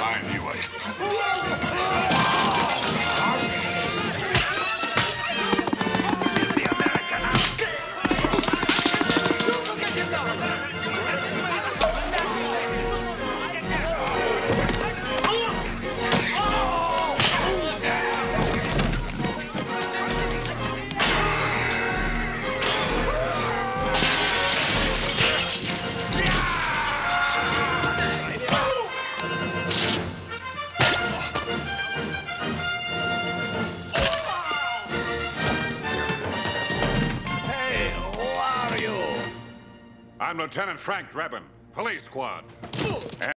I knew I I'm Lieutenant Frank Drebin, Police Squad.